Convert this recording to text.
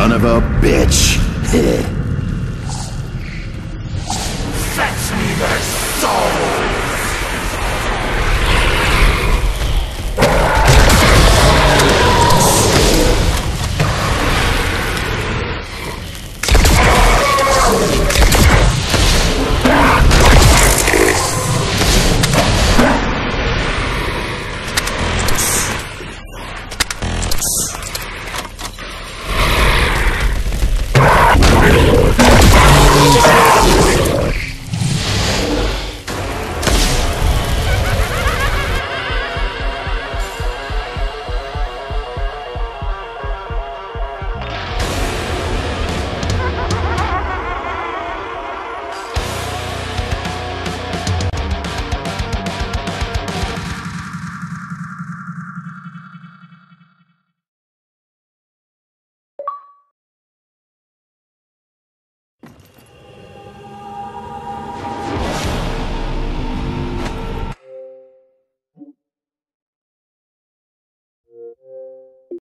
son of a bitch.